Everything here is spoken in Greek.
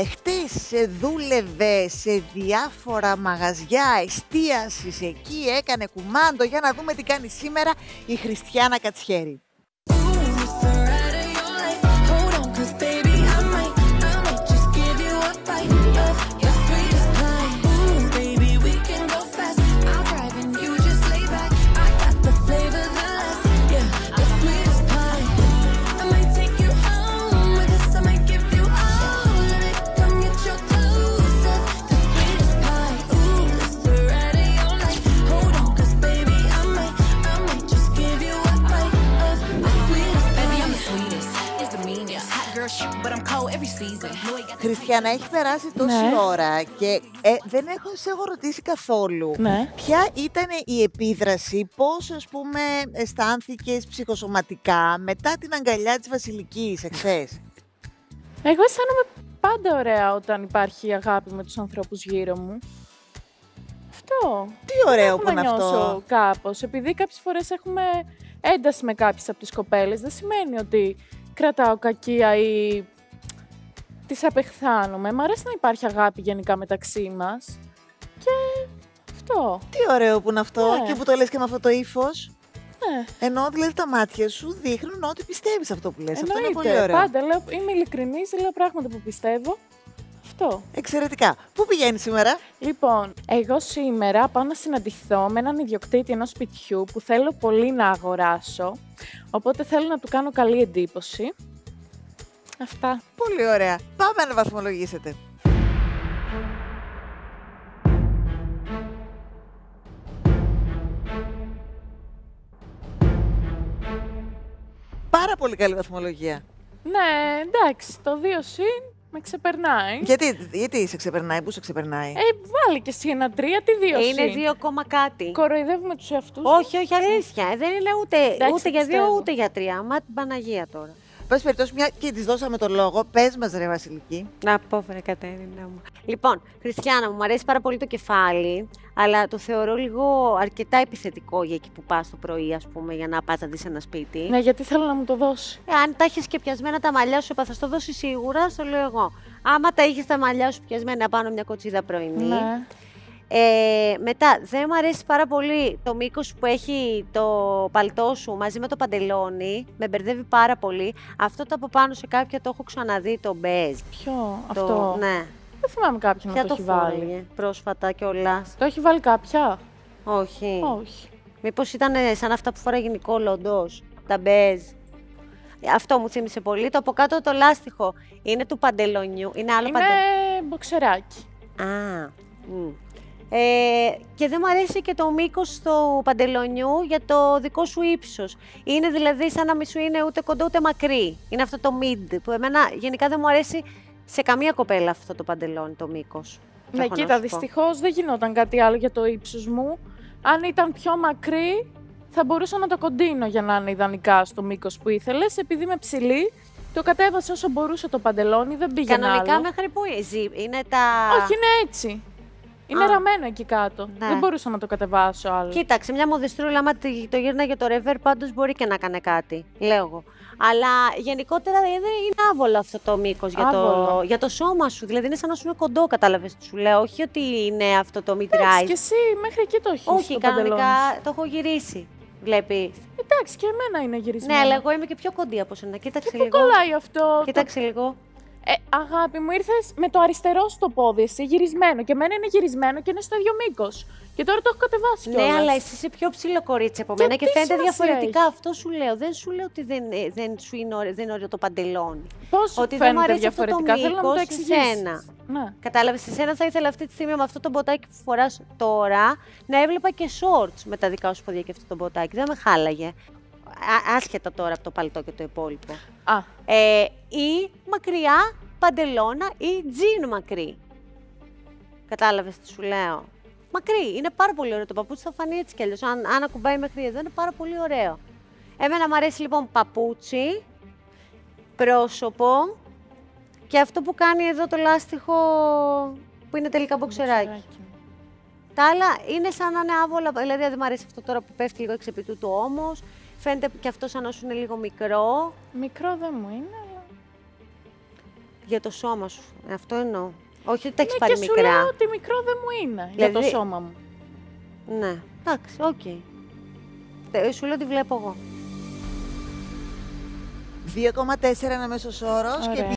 Εχθές ε, δούλευε σε διάφορα μαγαζιά εστίασης εκεί, έκανε κουμάντο για να δούμε τι κάνει σήμερα η Χριστιανά Κατσχέρη. Χριστιανά, έχει περάσει τόση Ναι. ώρα και ε, δεν έχω σε έχω ρωτήσει καθόλου. Ναι. Ποια ήταν η επίδραση, πώς ας πούμε αισθάνθηκες ψυχοσωματικά μετά την αγκαλιά της Βασιλικής εχθές; Εγώ αισθάνομαι πάντα ωραία όταν υπάρχει αγάπη με τους ανθρώπους γύρω μου. Αυτό. Τι ωραίο που Έχουμε είναι αυτό. νιώσω κάπως. Επειδή κάποιες φορές έχουμε ένταση με κάποιες από τις κοπέλες, δεν σημαίνει ότι κρατάω κακία ή τις απεχθάνομαι. Μ' αρέσει να υπάρχει αγάπη γενικά μεταξύ μας. Και αυτό. Τι ωραίο που είναι αυτό Ναι. και που το λες και με αυτό το ύφος. Ναι. Ενώ δηλαδή τα μάτια σου δείχνουν ότι πιστεύεις αυτό που λες. Αυτό είναι πολύ Εννοείται. ωραίο. Πάντα λέω, είμαι ειλικρινής, λέω πράγματα που πιστεύω. Αυτό. Εξαιρετικά. Πού πηγαίνεις σήμερα; Λοιπόν, εγώ σήμερα πάω να συναντηθώ με έναν ιδιοκτήτη ενός σπιτιού που θέλω πολύ να αγοράσω, οπότε θέλω να του κάνω καλή εντύπωση. Αυτά. Πολύ ωραία. Πάμε να βαθμολογήσετε. Πάρα πολύ καλή βαθμολογία. Ναι, εντάξει, το 2 συν με ξεπερνάει. Γιατί, γιατί σε ξεπερνάει, πού σε ξεπερνάει; Ε, βάλει και εσύ ένα 3, τι 2 συν. Είναι δύο κόμμα κάτι. Κοροϊδεύουμε τους εαυτούς Όχι, όχι, αλήθεια. Ε, Δεν είναι ούτε, Εντάξει, ούτε για δύο, πιστεύω. ούτε για τρία. Μα την Παναγία τώρα. Πάση περιπτώσει, μια και της δώσαμε το λόγο, πες μας, ρε Βασιλική. Να πω, βρε Κατέρινα μου. Λοιπόν, Χριστιανά μου, μου αρέσει πάρα πολύ το κεφάλι, αλλά το θεωρώ λίγο αρκετά επιθετικό για εκεί που πας το πρωί, ας πούμε, για να πας να δεις ένα σπίτι. Ναι, γιατί θέλω να μου το δώσει. Ε, αν τα έχεις και πιασμένα τα μαλλιά σου, είπα, θα στο δώσει σίγουρα, στο λέω εγώ. Άμα τα είχες τα μαλλιά σου πιασμένα πάνω μια κοτσίδα πρωινή. Ναι. Ε, μετά, δεν μου αρέσει πάρα πολύ το μήκος που έχει το παλτό σου μαζί με το παντελόνι. Με μπερδεύει πάρα πολύ. Αυτό το από πάνω σε κάποια το έχω ξαναδεί, το μπέζ. Ποιο, Το, αυτό; Ναι. Δεν θυμάμαι κάποιον να Ποια το το έχει βάλει. φόρεγε πρόσφατα κιόλας; Το έχει βάλει κάποια; Όχι. Όχι. Μήπως ήταν σαν αυτά που φοράγε Νικόλο όντω. Τα μπέζ. Ε, Αυτό μου θύμισε πολύ. Το από κάτω το λάστιχο είναι του παντελονιού. Είναι άλλο Είναι παντελόνι. μποξεράκι. Α. μμ. Ε, και δεν μου αρέσει και το μήκος του παντελονιού για το δικό σου ύψος. Είναι δηλαδή σαν να μην σου είναι ούτε κοντό ούτε μακρύ. Είναι αυτό το mid που εμένα γενικά δεν μου αρέσει σε καμία κοπέλα αυτό το παντελόνι, το μήκος. Ναι, κοίτα, δυστυχώς δεν γινόταν κάτι άλλο για το ύψος μου. Αν ήταν πιο μακρύ, θα μπορούσα να το κοντίνω για να είναι ιδανικά στο μήκος που ήθελες. Επειδή είμαι ψηλή, το κατέβασα όσο μπορούσε το παντελόνι, δεν πήγαινε Κανονικά άλλο. μέχρι που ζει, είναι τα. Όχι, είναι έτσι. Είναι Α. ραμμένο εκεί κάτω. Ναι. Δεν μπορούσα να το κατεβάσω άλλο. Κοίταξε, μια μοδιστρούλα, άμα τη- το γύρνα για το ρεβέρ, πάντως μπορεί και να κάνει κάτι. Λέω εγώ. Αλλά γενικότερα δεν είναι άβολο αυτό το μήκος για, το, Άβολο. για το σώμα σου. Δηλαδή είναι σαν να σου είναι κοντό, κατάλαβες τι σου λέω. Όχι ότι είναι αυτό το mid Εντάξει, rise. και εσύ μέχρι εκεί το έχεις. Όχι, κανονικά το έχω γυρίσει. Βλέπεις. Εντάξει, και εμένα είναι γυρισμένο. Ναι, αλλά εγώ είμαι και πιο κοντή από σένα. Κοίταξε Και πού λίγο. κολλάει αυτό. Κοίταξε λίγο. Ε, αγάπη μου, ήρθες με το αριστερό στο πόδι, εσύ γυρισμένο. Και εμένα είναι γυρισμένο και είναι στο ίδιο μήκος. Και τώρα το έχω κατεβάσει Ναι, κιόλας. αλλά εσύ είσαι πιο ψηλό κορίτσι από Και μένα και τι φαίνεται σημασία διαφορετικά. έχει; Αυτό σου λέω. Δεν σου λέω ότι δεν, ε, δεν σου είναι ωραίο, δεν είναι ωραίο το παντελόνι. Πώς Ότι δεν μου φαίνεται αρέσει αυτό το διαφορετικά, θέλω να μου το μήκος σε εξηγήσεις. σένα. Ναι. Κατάλαβες, εσένα θα ήθελα αυτή τη στιγμή με αυτό το μποτάκι που φοράς τώρα να έβλεπα και shorts με τα δικά σου πόδια και αυτό το μποτάκι. Δεν με χάλαγε. Α, άσχετα τώρα από το παλτό και το υπόλοιπο. Α, Ε, ή μακριά παντελώνα ή τζιν μακρύ. Κατάλαβες τι σου λέω; Μακρύ. Είναι πάρα πολύ ωραίο το παπούτσι. Θα φανεί έτσι κι αλλιώς. Αν, αν ακουμπάει μέχρι εδώ, είναι πάρα πολύ ωραίο. Εμένα μου αρέσει λοιπόν παπούτσι, πρόσωπο και αυτό που κάνει εδώ το λάστιχο που είναι τελικά μποξεράκι. μποξεράκι. Τα άλλα είναι σαν να είναι άβολα. Δηλαδή, δεν μου αρέσει αυτό τώρα που πέφτει λίγο εξ επί του ώμου. Φαίνεται και αυτός σαν να σου είναι λίγο μικρό. Μικρό δεν μου είναι, αλλά. Για το σώμα σου. Αυτό εννοώ. Όχι ότι τα έχεις Ναι, πάρει και σου μικρά. λέω ότι μικρό δεν μου είναι για το Δηλαδή- σώμα μου. Ναι. Εντάξει, οκ. Ε, Σου λέω ότι βλέπω εγώ. 2,4 είναι μέσος όρος και Ωραία.